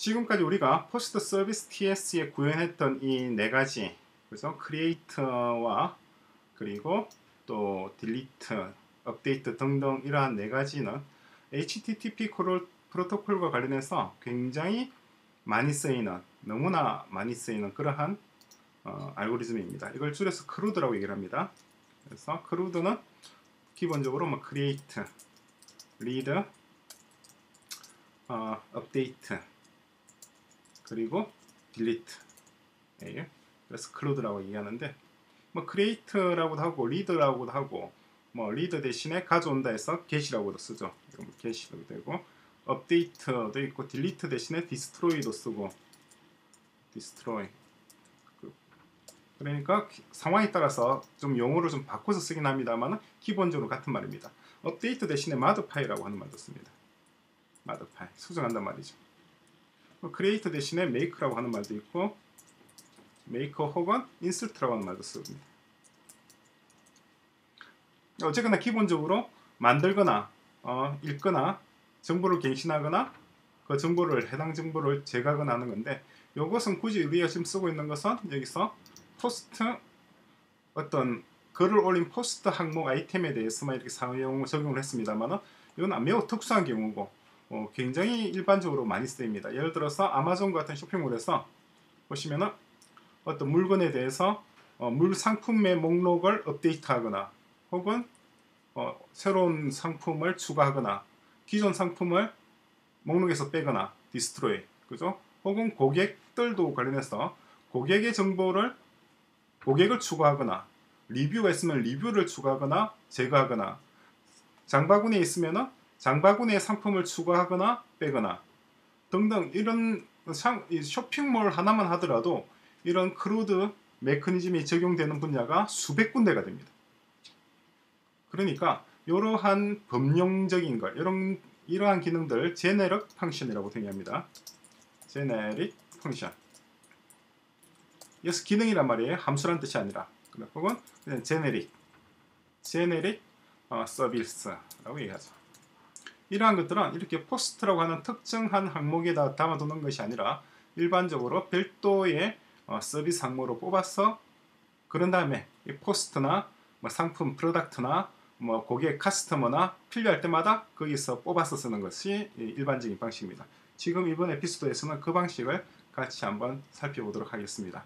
지금까지 우리가 post service TS에 구현했던 이 네 가지 그래서 create와 그리고 또 delete, update 등등 이러한 네 가지는 HTTP 프로토콜과 관련해서 굉장히 많이 쓰이는 너무나 많이 쓰이는 그러한 어, 알고리즘입니다. 이걸 줄여서 CRUD라고 얘기를 합니다. 그래서 CRUD는 기본적으로 뭐 create, read, 어, update 그리고 delete 예. 그래서 클로드라고 얘기하는데 뭐 create라고도 하고 read라고도 하고 뭐 read 대신에 가져온다 해서 get이라고도 쓰죠. 이거 뭐 get이도 되고 update도 있고 delete 대신에 destroy도 쓰고 destroy 그, 그러니까 상황에 따라서 좀 용어를 좀 바꿔서 쓰긴 합니다만 기본적으로 같은 말입니다. 업데이트 대신에 modify라고 하는 말도 씁니다. modify 수정한단 말이죠. Create 대신에 make라고 하는 말도 있고 make 혹은 insert라고 하는 말도 씁니다. 어쨌거나 기본적으로 만들거나 어, 읽거나 정보를 갱신하거나 그 정보를 해당 정보를 제거하거나 하는 건데 이것은 굳이 우리가 지금 쓰고 있는 것은 여기서 포스트 어떤 글을 올린 post 항목 아이템에 대해서만 이렇게 사용 적용을 했습니다만 이건 매우 특수한 경우고 어, 굉장히 일반적으로 많이 쓰입니다. 예를 들어서 아마존 같은 쇼핑몰에서 보시면은 어떤 물건에 대해서 어, 물 상품의 목록을 업데이트하거나 혹은 어, 새로운 상품을 추가하거나 기존 상품을 목록에서 빼거나 destroy 그죠? 혹은 고객들도 관련해서 고객의 정보를 고객을 추가하거나 리뷰가 있으면 리뷰를 추가하거나 제거하거나 장바구니에 있으면은 장바구니에 상품을 추가하거나 빼거나 등등 이런 쇼핑몰 하나만 하더라도 이런 CRUD 메커니즘이 적용되는 분야가 수백 군데가 됩니다. 그러니까 이러한 범용적인 걸 이런 이러한 기능들 generic function이라고 정의합니다. generic function. 여기서 기능이란 말이에요. 함수란 뜻이 아니라. 혹은 그냥 generic, generic 어, 서비스라고 얘기하죠. 이러한 것들은 이렇게 post라고 하는 특정한 항목에다 담아두는 것이 아니라 일반적으로 별도의 어, 서비스 항목으로 뽑아서 그런 다음에 이 post나 뭐 상품 product나 뭐 고객 customer나 필요할 때마다 거기서 뽑아서 쓰는 것이 일반적인 방식입니다. 지금 이번 에피소드에서는 그 방식을 같이 한번 살펴보도록 하겠습니다.